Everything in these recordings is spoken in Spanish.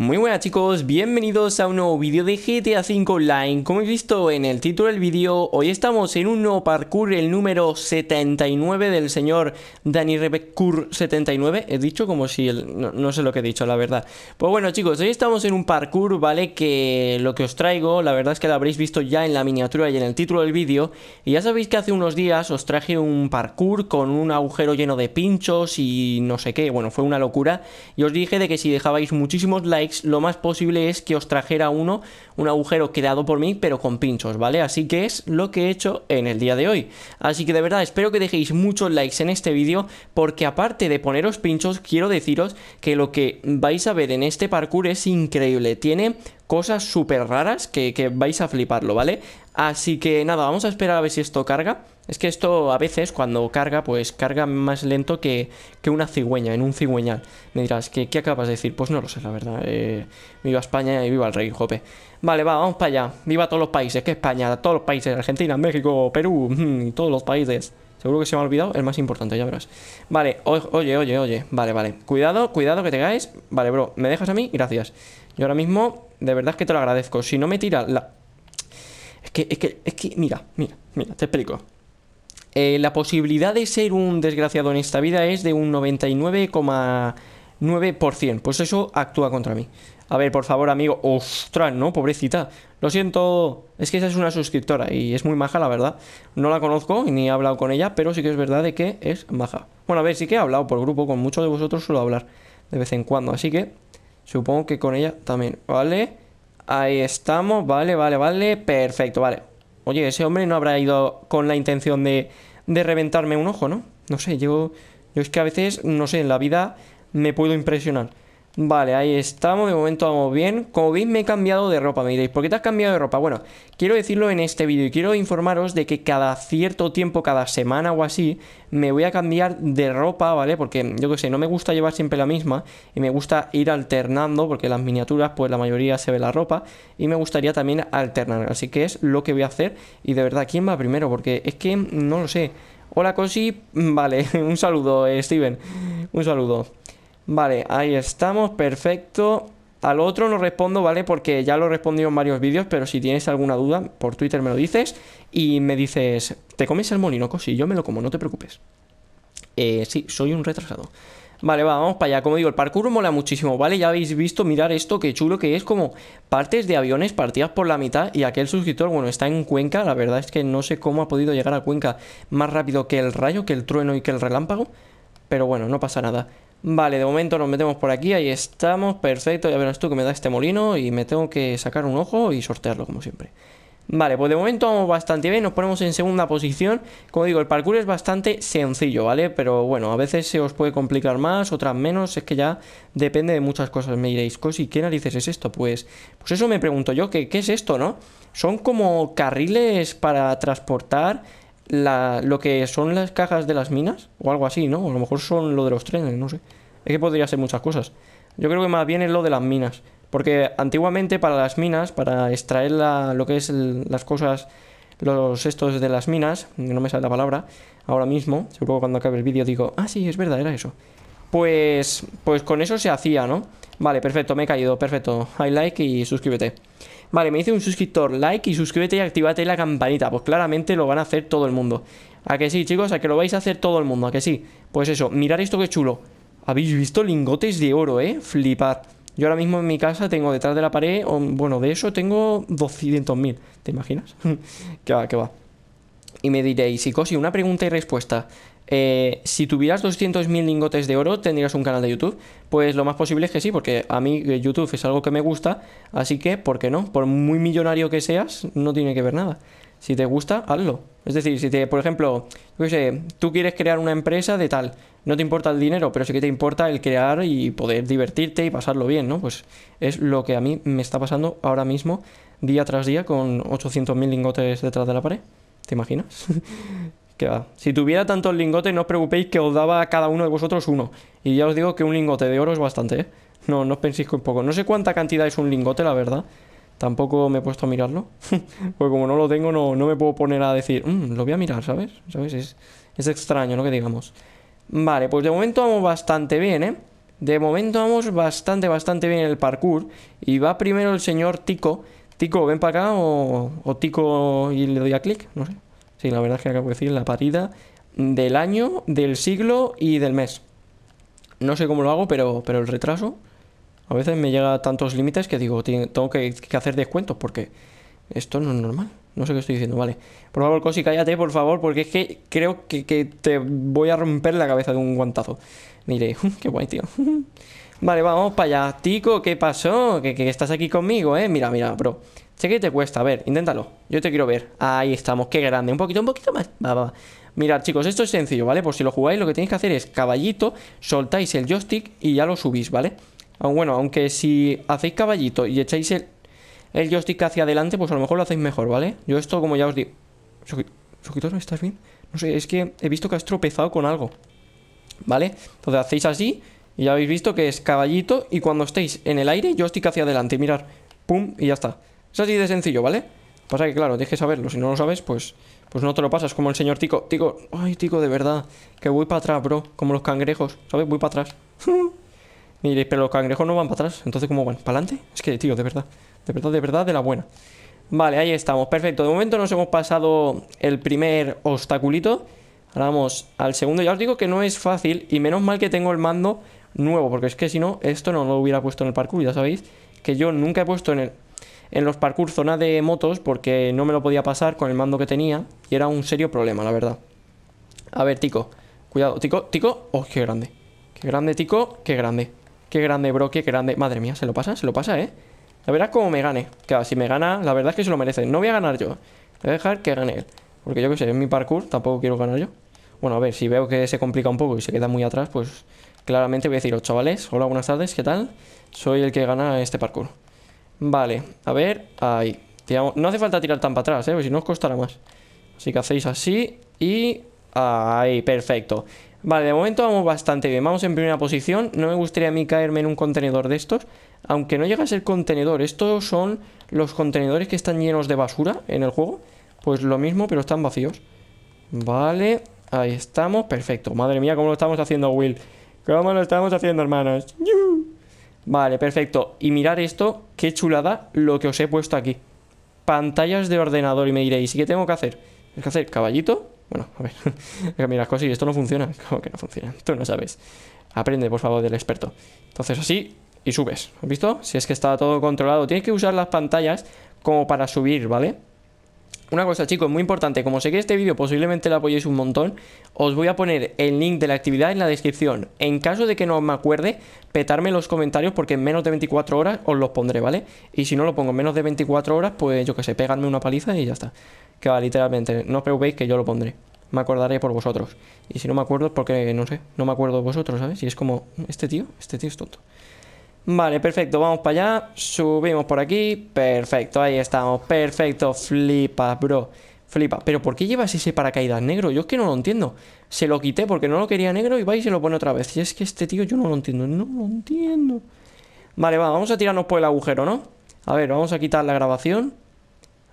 Muy buenas chicos, bienvenidos a un nuevo vídeo de GTA V Online. Como habéis visto en el título del vídeo, hoy estamos en un nuevo parkour, el número 79 del señor Danny Rebecur 79 He dicho como si, el, no, sé lo que he dicho, la verdad. Pues bueno chicos, hoy estamos en un parkour, ¿vale? Que lo que os traigo, la verdad es que lo habréis visto ya en la miniatura y en el título del vídeo. Y ya sabéis que hace unos días os traje un parkour con un agujero lleno de pinchos y no sé qué. Bueno, fue una locura. Y os dije de que si dejabais muchísimos likes lo más posible es que os trajera uno, un agujero creado por mí, pero con pinchos, ¿vale? Así que es lo que he hecho en el día de hoy. Así que de verdad espero que dejéis muchos likes en este vídeo, porque aparte de poneros pinchos, quiero deciros que lo que vais a ver en este parkour es increíble. Tiene cosas súper raras que, que vais a fliparlo, ¿vale? Así que nada, vamos a esperar a ver si esto carga. Es que esto a veces cuando carga, pues carga más lento que, una cigüeña, en un cigüeñal. Me dirás, ¿qué, ¿qué, acabas de decir? Pues no lo sé, la verdad. Eh, viva España y viva el rey, jope. Vale, va, vamos para allá. Viva todos los países, que España, todos los países, Argentina, México, Perú, y todos los países. Seguro que se me ha olvidado el más importante, ya verás. Vale, oye, oye, oye. Vale, vale. Cuidado, cuidado que te. Vale, bro, ¿me dejas a mí? Gracias. Yo ahora mismo, de verdad que te lo agradezco. Si no me tira la... Es que, es que, es que, mira, mira, mira, te explico. Eh, la posibilidad de ser un desgraciado en esta vida es de un 99,9%. Pues eso actúa contra mí. A ver, por favor, amigo. Ostras, no, pobrecita. Lo siento. Es que esa es una suscriptora y es muy maja, la verdad. No la conozco ni he hablado con ella, pero sí que es verdad de que es maja. Bueno, a ver, sí que he hablado por grupo. Con muchos de vosotros suelo hablar de vez en cuando. Así que supongo que con ella también. ¿Vale? Ahí estamos. Vale, vale, vale. Perfecto, vale. Oye, ese hombre no habrá ido con la intención de, de reventarme un ojo, ¿no? No sé, yo, yo es que a veces, no sé, en la vida me puedo impresionar. Vale, ahí estamos, de momento vamos bien Como veis me he cambiado de ropa, me diréis ¿Por qué te has cambiado de ropa? Bueno, quiero decirlo en este vídeo Y quiero informaros de que cada cierto tiempo Cada semana o así Me voy a cambiar de ropa, ¿vale? Porque yo que sé, no me gusta llevar siempre la misma Y me gusta ir alternando Porque las miniaturas pues la mayoría se ve la ropa Y me gustaría también alternar Así que es lo que voy a hacer Y de verdad, ¿quién va primero? Porque es que no lo sé Hola Cosi, vale, un saludo eh, Steven Un saludo Vale, ahí estamos, perfecto. Al otro no respondo, ¿vale? Porque ya lo he respondido en varios vídeos, pero si tienes alguna duda, por Twitter me lo dices y me dices, ¿te comes el molino, Cosi? Yo me lo como, no te preocupes. Eh, sí, soy un retrasado. Vale, va, vamos para allá. Como digo, el parkour mola muchísimo, ¿vale? Ya habéis visto, mirar esto, qué chulo que es como partes de aviones partidas por la mitad y aquel suscriptor, bueno, está en Cuenca. La verdad es que no sé cómo ha podido llegar a Cuenca más rápido que el rayo, que el trueno y que el relámpago. Pero bueno, no pasa nada. Vale, de momento nos metemos por aquí, ahí estamos, perfecto, ya verás tú que me da este molino y me tengo que sacar un ojo y sortearlo como siempre. Vale, pues de momento vamos bastante bien, nos ponemos en segunda posición Como digo, el parkour es bastante sencillo, ¿vale? Pero bueno, a veces se os puede complicar más, otras menos Es que ya depende de muchas cosas Me diréis, Cosi, ¿qué narices es esto? Pues, pues eso me pregunto yo, ¿qué, ¿qué es esto, no? Son como carriles para transportar lo que son las cajas de las minas o algo así, ¿no? a lo mejor son lo de los trenes, no sé. Es que podría ser muchas cosas. Yo creo que más bien es lo de las minas. Porque antiguamente para las minas, para extraer lo que es las cosas, los estos de las minas, no me sale la palabra, ahora mismo, seguro que cuando acabe el vídeo digo, ah, sí, es verdad, era eso. Pues, pues con eso se hacía, ¿no? Vale, perfecto, me he caído, perfecto. Hay like y suscríbete. Vale, me dice un suscriptor, like y suscríbete y activate la campanita. Pues claramente lo van a hacer todo el mundo. ¿A que sí, chicos? ¿A que lo vais a hacer todo el mundo? ¿A que sí? Pues eso, mirad esto que chulo. Habéis visto lingotes de oro, ¿eh? Flipar. Yo ahora mismo en mi casa tengo detrás de la pared, bueno, de eso tengo 200.000. ¿Te imaginas? que va, que va. Y me diréis, Cosi, una pregunta y respuesta. Eh, si tuvieras 200.000 lingotes de oro, ¿tendrías un canal de YouTube? Pues lo más posible es que sí, porque a mí eh, YouTube es algo que me gusta, así que, ¿por qué no? Por muy millonario que seas, no tiene que ver nada. Si te gusta, hazlo. Es decir, si te, por ejemplo, yo sé, tú quieres crear una empresa de tal, no te importa el dinero, pero sí que te importa el crear y poder divertirte y pasarlo bien, ¿no? Pues es lo que a mí me está pasando ahora mismo, día tras día, con 800.000 lingotes detrás de la pared. ¿Te imaginas? Si tuviera tantos lingotes, no os preocupéis que os daba a cada uno de vosotros uno. Y ya os digo que un lingote de oro es bastante, ¿eh? No, no os penséis que un poco. No sé cuánta cantidad es un lingote, la verdad. Tampoco me he puesto a mirarlo. Porque como no lo tengo, no, no me puedo poner a decir, mm, lo voy a mirar, ¿sabes? ¿Sabes? Es, es extraño, ¿no? Que digamos. Vale, pues de momento vamos bastante bien, ¿eh? De momento vamos bastante, bastante bien en el parkour. Y va primero el señor Tico. Tico, ven para acá o, o Tico y le doy a clic, no sé. Sí, la verdad es que acabo de decir la partida del año, del siglo y del mes. No sé cómo lo hago, pero, pero el retraso a veces me llega a tantos límites que digo, tengo que, hacer descuentos porque esto no es normal. No sé qué estoy diciendo, vale. Por favor, Cosi, cállate, por favor, porque es que creo que, que te voy a romper la cabeza de un guantazo. Mire, qué guay, tío. Vale, vamos para allá. Tico, ¿qué pasó? Que, estás aquí conmigo, ¿eh? Mira, mira, bro. Sé que te cuesta, a ver, inténtalo. Yo te quiero ver. Ahí estamos, qué grande. Un poquito, un poquito más. Va, va, va. Mirad, chicos, esto es sencillo, ¿vale? Por si lo jugáis, lo que tenéis que hacer es caballito, soltáis el joystick y ya lo subís, ¿vale? Bueno, aunque si hacéis caballito y echáis el, el joystick hacia adelante, pues a lo mejor lo hacéis mejor, ¿vale? Yo esto, como ya os digo... ¿no ¿estás bien? No sé, es que he visto que has tropezado con algo. ¿Vale? Entonces hacéis así y ya habéis visto que es caballito y cuando estéis en el aire, joystick hacia adelante, mirar, pum, y ya está. Es así de sencillo, ¿vale? Pasa que, claro, tienes que saberlo. Si no lo sabes, pues, pues no te lo pasas. Como el señor Tico. Tico, ay, Tico, de verdad. Que voy para atrás, bro. Como los cangrejos, ¿sabes? Voy para atrás. Mire, pero los cangrejos no van para atrás. Entonces, ¿cómo van? ¿Para adelante? Es que, tío, de verdad. De verdad, de verdad, de la buena. Vale, ahí estamos. Perfecto. De momento nos hemos pasado el primer obstaculito. Ahora vamos al segundo. Ya os digo que no es fácil. Y menos mal que tengo el mando nuevo. Porque es que si no, esto no lo hubiera puesto en el parkour. Ya sabéis que yo nunca he puesto en el en los parkour zona de motos porque no me lo podía pasar con el mando que tenía y era un serio problema, la verdad. A ver, Tico, cuidado, Tico, Tico, oh, qué grande. Qué grande, Tico, qué grande. Qué grande, bro, qué grande. Madre mía, se lo pasa, se lo pasa, ¿eh? La verdad como me gane. Claro, si me gana, la verdad es que se lo merece. No voy a ganar yo. Voy a dejar que gane él. Porque yo que sé, en mi parkour tampoco quiero ganar yo. Bueno, a ver, si veo que se complica un poco y se queda muy atrás, pues claramente voy a decir, oh, chavales, hola, buenas tardes, ¿qué tal? Soy el que gana este parkour. Vale, a ver, ahí No hace falta tirar tan para atrás, ¿eh? Porque si no os costará más. Así que hacéis así y... Ahí, perfecto. Vale, de momento vamos bastante bien Vamos en primera posición. No me gustaría a mí caerme en un contenedor de estos Aunque no llega a ser contenedor. Estos son los contenedores que están llenos de basura en el juego. Pues lo mismo, pero están vacíos. Vale, ahí estamos Perfecto, madre mía, cómo lo estamos haciendo, Will ¿Cómo lo estamos haciendo, hermanos? Vale, perfecto. Y mirar esto, qué chulada lo que os he puesto aquí. Pantallas de ordenador y me diréis, ¿y qué tengo que hacer? ¿Es que hacer caballito? Bueno, a ver. Mira, cosas y esto no funciona. ¿Cómo que no funciona? Tú no sabes. Aprende, por favor, del experto. Entonces así y subes. ¿Has visto? Si es que está todo controlado. Tienes que usar las pantallas como para subir, ¿vale? Una cosa chicos, muy importante, como sé que este vídeo posiblemente lo apoyéis un montón, os voy a poner el link de la actividad en la descripción. En caso de que no me acuerde, petarme en los comentarios porque en menos de 24 horas os los pondré, ¿vale? Y si no lo pongo en menos de 24 horas, pues yo que sé, pegadme una paliza y ya está. Que va, literalmente, no os preocupéis que yo lo pondré. Me acordaré por vosotros. Y si no me acuerdo es porque, no sé, no me acuerdo de vosotros, ¿sabes? Y es como, este tío, este tío es tonto. Vale, perfecto, vamos para allá. Subimos por aquí, perfecto, ahí estamos. Perfecto, flipa, bro. Flipa, pero ¿por qué llevas ese paracaídas negro? Yo es que no lo entiendo. Se lo quité porque no lo quería negro y va y se lo pone otra vez. Y es que este tío yo no lo entiendo, no lo entiendo. Vale, va, vamos a tirarnos por el agujero, ¿no? A ver, vamos a quitar la grabación.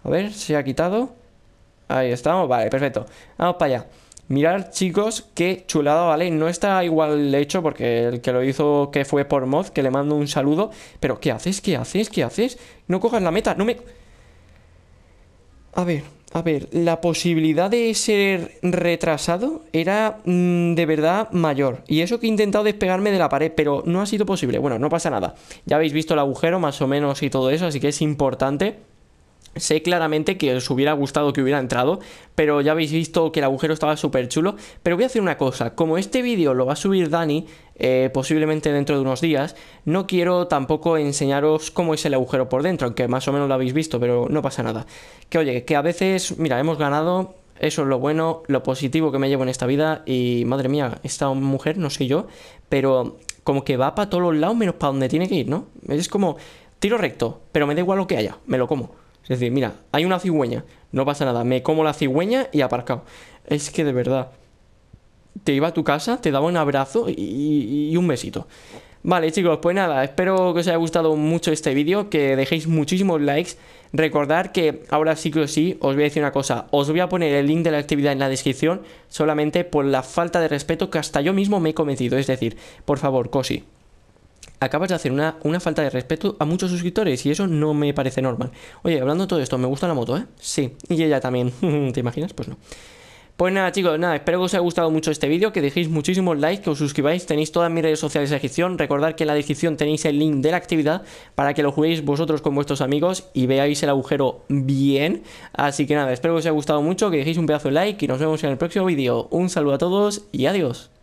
A ver, se ha quitado. Ahí estamos, vale, perfecto. Vamos para allá Mirad chicos, qué chulada, ¿vale? No está igual hecho porque el que lo hizo que fue por mod, que le mando un saludo. Pero ¿qué haces? ¿Qué haces? ¿Qué haces? No cojas la meta, no me... A ver, a ver, la posibilidad de ser retrasado era mm, de verdad mayor. Y eso que he intentado despegarme de la pared, pero no ha sido posible. Bueno, no pasa nada. Ya habéis visto el agujero más o menos y todo eso, así que es importante Sé claramente que os hubiera gustado que hubiera entrado, pero ya habéis visto que el agujero estaba súper chulo. Pero voy a hacer una cosa, como este vídeo lo va a subir Dani, eh, posiblemente dentro de unos días, no quiero tampoco enseñaros cómo es el agujero por dentro, aunque más o menos lo habéis visto, pero no pasa nada. Que oye, que a veces, mira, hemos ganado, eso es lo bueno, lo positivo que me llevo en esta vida y madre mía, esta mujer, no sé yo, pero como que va para todos los lados menos para donde tiene que ir, ¿no? Es como tiro recto, pero me da igual lo que haya, me lo como. Es decir, mira, hay una cigüeña, no pasa nada, me como la cigüeña y aparcado. Es que de verdad, te iba a tu casa, te daba un abrazo y, un besito. Vale chicos, pues nada, espero que os haya gustado mucho este vídeo, que dejéis muchísimos likes. Recordad que ahora sí que sí, os voy a decir una cosa, os voy a poner el link de la actividad en la descripción solamente por la falta de respeto que hasta yo mismo me he cometido. Es decir, por favor, Cosi, acabas de hacer una, una, falta de respeto a muchos suscriptores y eso no me parece normal. Oye, hablando de todo esto, me gusta la moto, ¿eh? Sí, y ella también. ¿Te imaginas? Pues no. Pues nada chicos, nada, espero que os haya gustado mucho este vídeo, que dejéis muchísimos likes, que os suscribáis, tenéis todas mis redes sociales en la descripción, recordad que en la descripción tenéis el link de la actividad para que lo juguéis vosotros con vuestros amigos y veáis el agujero bien, así que nada, espero que os haya gustado mucho, que dejéis un pedazo de like y nos vemos en el próximo vídeo, un saludo a todos y adiós.